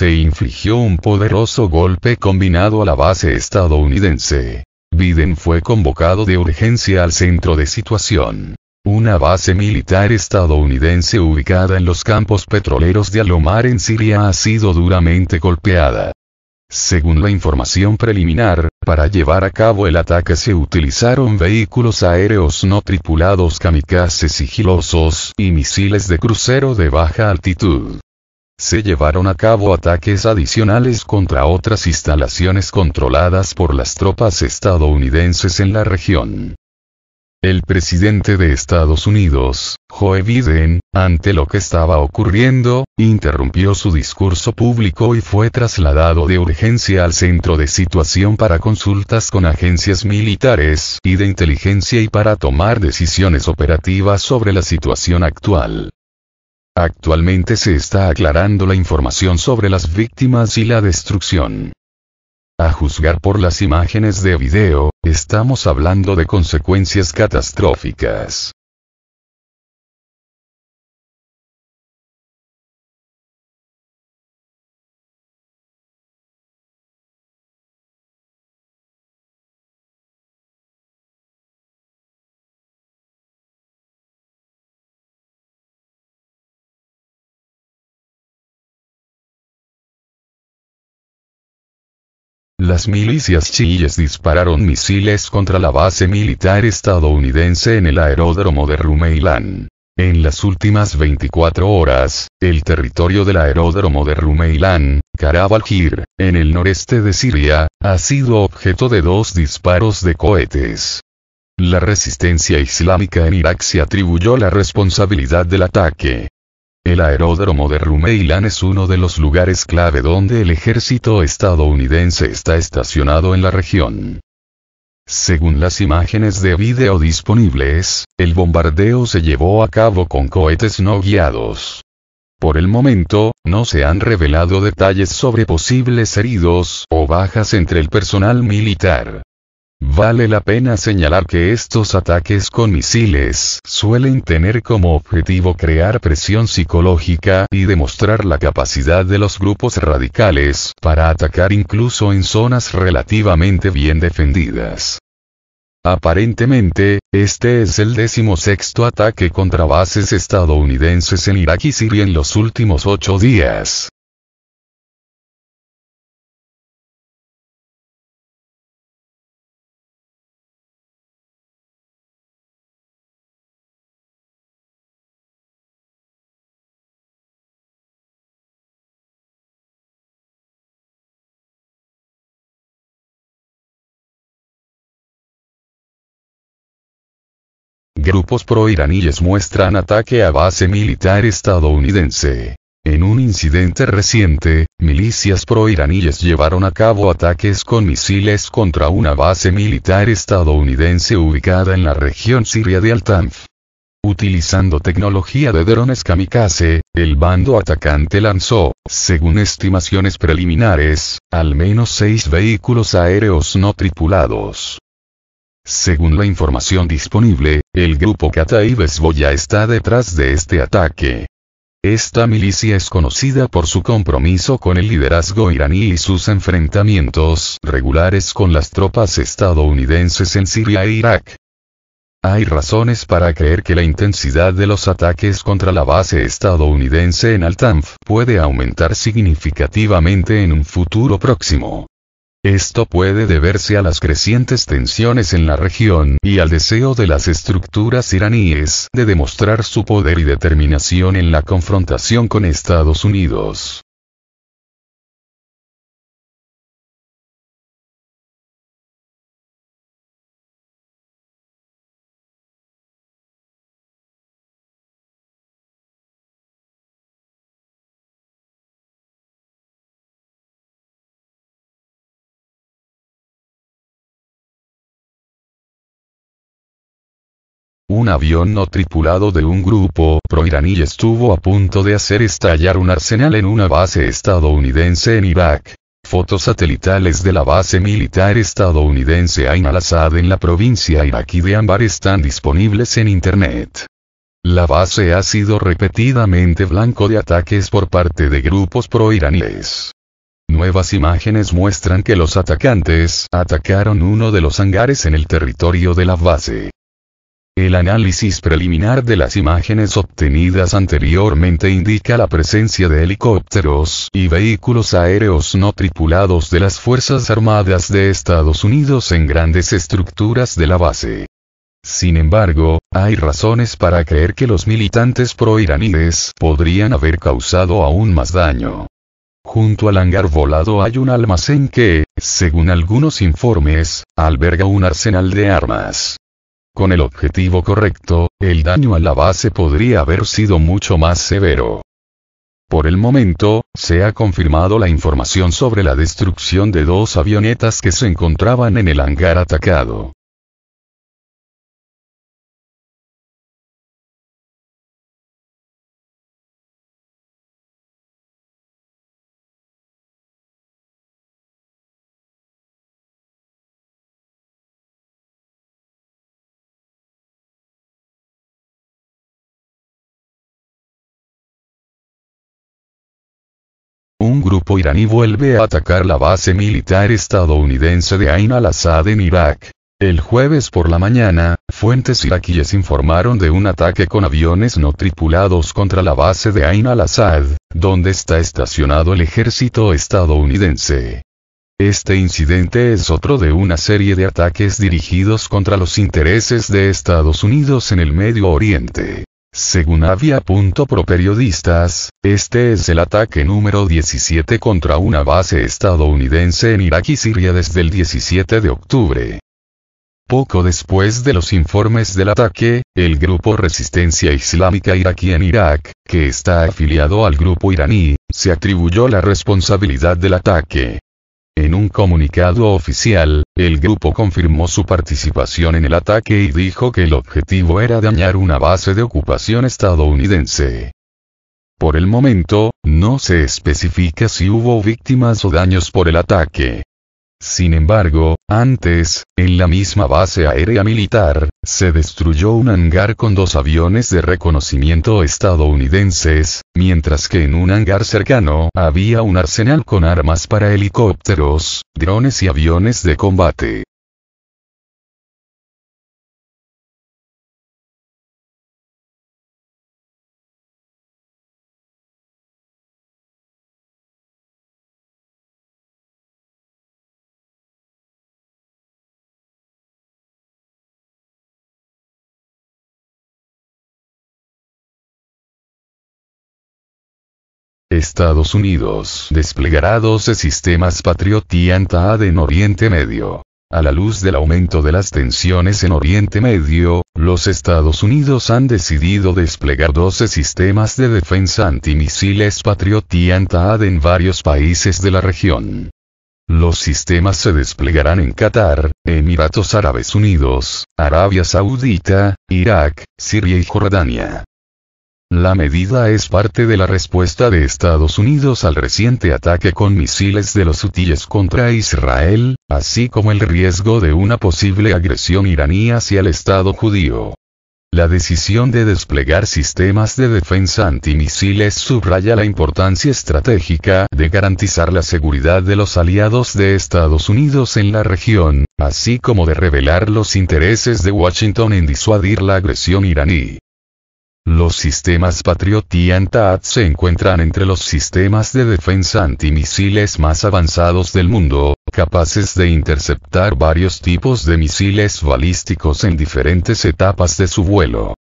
se infligió un poderoso golpe combinado a la base estadounidense. Biden fue convocado de urgencia al centro de situación. Una base militar estadounidense ubicada en los campos petroleros de Alomar en Siria ha sido duramente golpeada. Según la información preliminar, para llevar a cabo el ataque se utilizaron vehículos aéreos no tripulados kamikaze sigilosos y misiles de crucero de baja altitud. Se llevaron a cabo ataques adicionales contra otras instalaciones controladas por las tropas estadounidenses en la región. El presidente de Estados Unidos, Joe Biden, ante lo que estaba ocurriendo, interrumpió su discurso público y fue trasladado de urgencia al centro de situación para consultas con agencias militares y de inteligencia y para tomar decisiones operativas sobre la situación actual. Actualmente se está aclarando la información sobre las víctimas y la destrucción. A juzgar por las imágenes de video, estamos hablando de consecuencias catastróficas. Las milicias chiíes dispararon misiles contra la base militar estadounidense en el aeródromo de Rumeilán. En las últimas 24 horas, el territorio del aeródromo de Rumeilán, Karabaljir, en el noreste de Siria, ha sido objeto de dos disparos de cohetes. La resistencia islámica en Irak se atribuyó la responsabilidad del ataque. El aeródromo de Rumeilán es uno de los lugares clave donde el ejército estadounidense está estacionado en la región. Según las imágenes de video disponibles, el bombardeo se llevó a cabo con cohetes no guiados. Por el momento, no se han revelado detalles sobre posibles heridos o bajas entre el personal militar. Vale la pena señalar que estos ataques con misiles suelen tener como objetivo crear presión psicológica y demostrar la capacidad de los grupos radicales para atacar incluso en zonas relativamente bien defendidas. Aparentemente, este es el decimosexto ataque contra bases estadounidenses en Irak y Siria en los últimos ocho días. Grupos pro-iraníes muestran ataque a base militar estadounidense. En un incidente reciente, milicias pro-iraníes llevaron a cabo ataques con misiles contra una base militar estadounidense ubicada en la región siria de Al-Tanf. Utilizando tecnología de drones kamikaze, el bando atacante lanzó, según estimaciones preliminares, al menos seis vehículos aéreos no tripulados. Según la información disponible, el grupo Kataib Hezbollah está detrás de este ataque. Esta milicia es conocida por su compromiso con el liderazgo iraní y sus enfrentamientos regulares con las tropas estadounidenses en Siria e Irak. Hay razones para creer que la intensidad de los ataques contra la base estadounidense en Al-Tanf puede aumentar significativamente en un futuro próximo. Esto puede deberse a las crecientes tensiones en la región y al deseo de las estructuras iraníes de demostrar su poder y determinación en la confrontación con Estados Unidos. Un avión no tripulado de un grupo pro-iraní estuvo a punto de hacer estallar un arsenal en una base estadounidense en Irak. Fotos satelitales de la base militar estadounidense Ain al-Assad en la provincia iraquí de Anbar están disponibles en Internet. La base ha sido repetidamente blanco de ataques por parte de grupos pro-iraníes. Nuevas imágenes muestran que los atacantes atacaron uno de los hangares en el territorio de la base. El análisis preliminar de las imágenes obtenidas anteriormente indica la presencia de helicópteros y vehículos aéreos no tripulados de las Fuerzas Armadas de Estados Unidos en grandes estructuras de la base. Sin embargo, hay razones para creer que los militantes pro-iraníes podrían haber causado aún más daño. Junto al hangar volado hay un almacén que, según algunos informes, alberga un arsenal de armas. Con el objetivo correcto, el daño a la base podría haber sido mucho más severo. Por el momento, se ha confirmado la información sobre la destrucción de dos avionetas que se encontraban en el hangar atacado. Un grupo iraní vuelve a atacar la base militar estadounidense de Ain al-Assad en Irak. El jueves por la mañana, fuentes iraquíes informaron de un ataque con aviones no tripulados contra la base de Ain al-Assad, donde está estacionado el ejército estadounidense. Este incidente es otro de una serie de ataques dirigidos contra los intereses de Estados Unidos en el Medio Oriente. Según Avia.pro periodistas, este es el ataque número 17 contra una base estadounidense en Irak y Siria desde el 17 de octubre. Poco después de los informes del ataque, el grupo Resistencia Islámica Iraquí en Irak, que está afiliado al grupo iraní, se atribuyó la responsabilidad del ataque. En un comunicado oficial, el grupo confirmó su participación en el ataque y dijo que el objetivo era dañar una base de ocupación estadounidense. Por el momento, no se especifica si hubo víctimas o daños por el ataque. Sin embargo, antes, en la misma base aérea militar, se destruyó un hangar con dos aviones de reconocimiento estadounidenses, mientras que en un hangar cercano había un arsenal con armas para helicópteros, drones y aviones de combate. Estados Unidos desplegará 12 sistemas Patriot anti en Oriente Medio. A la luz del aumento de las tensiones en Oriente Medio, los Estados Unidos han decidido desplegar 12 sistemas de defensa antimisiles Patriot anti en varios países de la región. Los sistemas se desplegarán en Qatar, Emiratos Árabes Unidos, Arabia Saudita, Irak, Siria y Jordania. La medida es parte de la respuesta de Estados Unidos al reciente ataque con misiles de los hutíes contra Israel, así como el riesgo de una posible agresión iraní hacia el Estado judío. La decisión de desplegar sistemas de defensa antimisiles subraya la importancia estratégica de garantizar la seguridad de los aliados de Estados Unidos en la región, así como de revelar los intereses de Washington en disuadir la agresión iraní. Los sistemas Patriot y se encuentran entre los sistemas de defensa antimisiles más avanzados del mundo, capaces de interceptar varios tipos de misiles balísticos en diferentes etapas de su vuelo.